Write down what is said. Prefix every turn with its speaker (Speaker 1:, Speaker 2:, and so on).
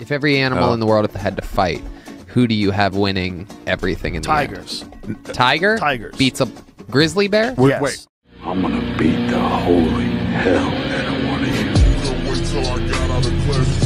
Speaker 1: If every animal
Speaker 2: oh.
Speaker 1: in the world had to fight, who do you have winning everything in Tigers. the
Speaker 3: Tigers.
Speaker 1: Tiger?
Speaker 3: Tigers
Speaker 1: beats a grizzly bear.
Speaker 2: Wait,
Speaker 3: yes.
Speaker 2: wait.
Speaker 4: I'm gonna beat the holy hell out of one of you.